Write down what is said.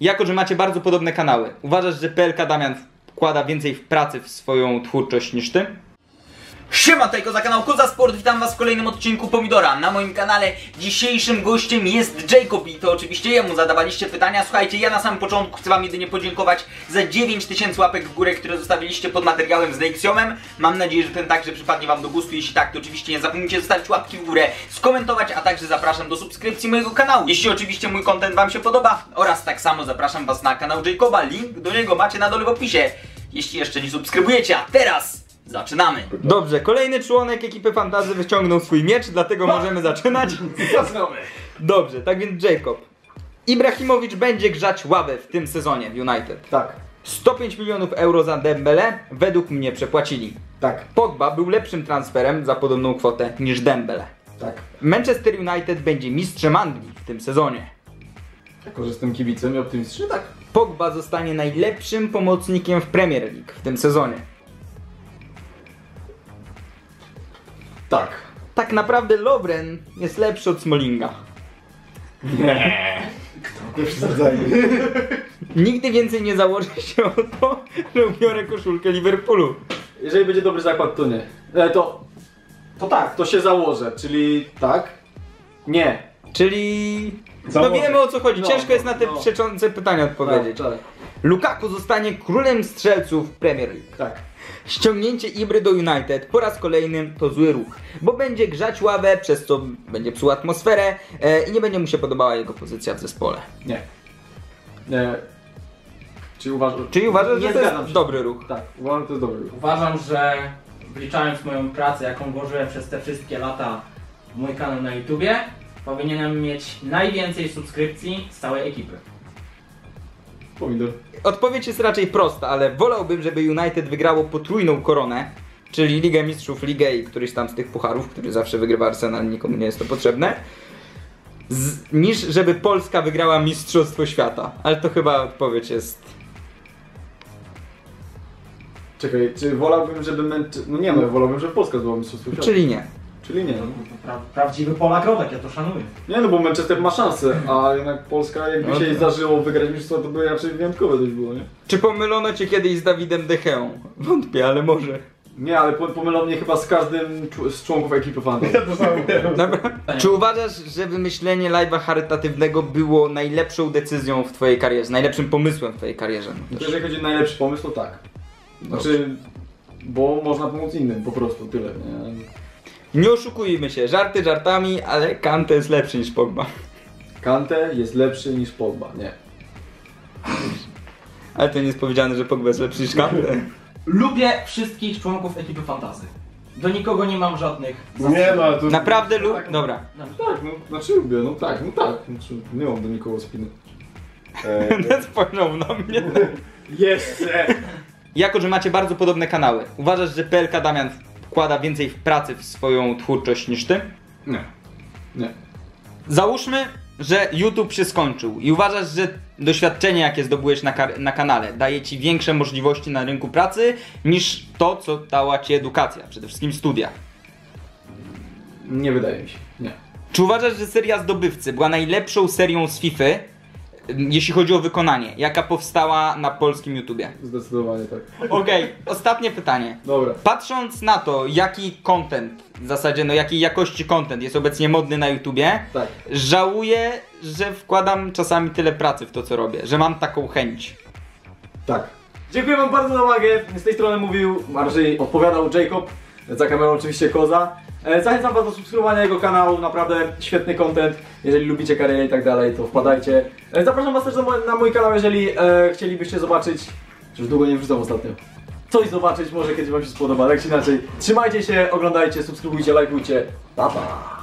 Jako, że macie bardzo podobne kanały, uważasz, że PLK Damian wkłada więcej w pracy w swoją twórczość niż ty? Siema, tutaj za kanał Koza Sport, witam was w kolejnym odcinku Pomidora. Na moim kanale dzisiejszym gościem jest Jacob i to oczywiście jemu zadawaliście pytania. Słuchajcie, ja na samym początku chcę wam jedynie podziękować za 9000 łapek w górę, które zostawiliście pod materiałem z Nexiomem. Mam nadzieję, że ten także przypadnie wam do gustu. Jeśli tak, to oczywiście nie zapomnijcie zostawić łapki w górę, skomentować, a także zapraszam do subskrypcji mojego kanału. Jeśli oczywiście mój content wam się podoba oraz tak samo zapraszam was na kanał Jacoba. Link do niego macie na dole w opisie. Jeśli jeszcze nie subskrybujecie, a teraz zaczynamy. Dobrze, kolejny członek ekipy Fantazy wyciągnął swój miecz, dlatego możemy zaczynać. Zaczynamy. Dobrze, tak więc Jacob. Ibrahimowicz będzie grzać ławę w tym sezonie w United. Tak, 105 milionów euro za Dembele według mnie przepłacili. tak, Pogba był lepszym transferem za podobną kwotę niż Dembele. tak. Manchester United będzie mistrzem Anglii w tym sezonie. Jako, że jestem kibicem i optymistycznie, tak. Pogba zostanie najlepszym pomocnikiem w Premier League w tym sezonie. Tak. Tak naprawdę Lovren jest lepszy od Smallinga. Nie. Kto to przesadzajmy? Nigdy więcej nie założę się o to, że ubiorę koszulkę Liverpoolu. Jeżeli będzie dobry zakład, to nie. E, to... To tak, to się założę, czyli tak. Nie. Czyli... No Założę. wiemy o co chodzi. No, Ciężko jest na te no. przeczące pytania odpowiedzieć. Tak, tak. Lukaku zostanie królem strzelców Premier League. tak. Ściągnięcie Ibry do United po raz kolejny to zły ruch, bo będzie grzać ławę, przez co będzie psuł atmosferę e, i nie będzie mu się podobała jego pozycja w zespole. Nie. Nie. Czyli uważasz... Czyli uważasz, nie że to jest się. dobry ruch? Tak, uważam, że to jest dobry ruch. Uważam, że wliczając moją pracę, jaką włożyłem przez te wszystkie lata w mój kanał na YouTubie, powinienem mieć najwięcej subskrypcji z całej ekipy. Pomidor. Odpowiedź jest raczej prosta, ale wolałbym, żeby United wygrało potrójną koronę, czyli Ligę Mistrzów, Ligę i któryś tam z tych pucharów, który zawsze wygrywa Arsenal, nikomu nie jest to potrzebne, z, niż żeby Polska wygrała Mistrzostwo Świata. Ale to chyba odpowiedź jest... Czekaj, czy wolałbym, żeby męczy... No nie no, wolałbym, żeby Polska zdobyła mistrzostwo świata. Czyli nie. Czyli nie. no. Pra prawdziwy Polak Rodek, ja to szanuję. Nie no, bo Manchester ma szansę, a jednak Polska jakby No się tak. zdarzyło wygrać mistrzostwo, to by raczej wyjątkowe dość było, nie? Czy pomylono cię kiedyś z Dawidem Decheą? Wątpię, ale może. Nie, ale po- pomylą mnie chyba z każdym z członków ekipy fanów. Dobra. Czy uważasz, że wymyślenie live'a charytatywnego było najlepszą decyzją w twojej karierze, najlepszym pomysłem w twojej karierze? To jeżeli chodzi o najlepszy pomysł, to tak. Znaczy, bo można pomóc innym, po prostu, tyle. Nie? Nie oszukujmy się, żarty żartami, ale Kante jest lepszy niż Pogba. Kante jest lepszy niż Pogba, nie. Ale to nie jest powiedziane, że Pogba jest lepszy niż Kante. Lubię wszystkich członków ekipy Fantazy. Do nikogo nie mam żadnych Nie no, ale to... Naprawdę lub... Dobra. Tak, no, znaczy lubię, no tak, no tak. Znaczy, nie mam do nikogo spiny. E, Spojrzał na mnie. jeszcze! Jako, że macie bardzo podobne kanały, uważasz, że PLK Damian wkłada więcej w pracy w swoją twórczość niż ty? Nie. Nie. Załóżmy, że YouTube się skończył i uważasz, że doświadczenie, jakie zdobyłeś na, na kanale, daje ci większe możliwości na rynku pracy niż to, co dała ci edukacja, przede wszystkim studia. Nie wydaje mi się. Nie. Czy uważasz, że seria Zdobywcy była najlepszą serią z FIFA, jeśli chodzi o wykonanie, jaka powstała na polskim YouTubie? Zdecydowanie tak. Okej, ostatnie pytanie. Dobra. Patrząc na to, jaki content, w zasadzie, no jakiej jakości content jest obecnie modny na YouTubie, Tak. żałuję, że wkładam czasami tyle pracy w to, co robię, że mam taką chęć. Tak. Dziękuję wam bardzo za uwagę. Z tej strony mówił, bardziej odpowiadał Jacob. Za kamerą oczywiście Koza. E, Zachęcam was do subskrybowania jego kanału, naprawdę świetny content. Jeżeli lubicie karierę i tak dalej, to wpadajcie. E, Zapraszam was też na mój, na mój kanał, jeżeli e, chcielibyście zobaczyć, już długo nie wrzucam ostatnio. Coś zobaczyć, może kiedyś wam się spodoba, tak czy inaczej. Trzymajcie się, oglądajcie, subskrybujcie, lajkujcie. Pa pa!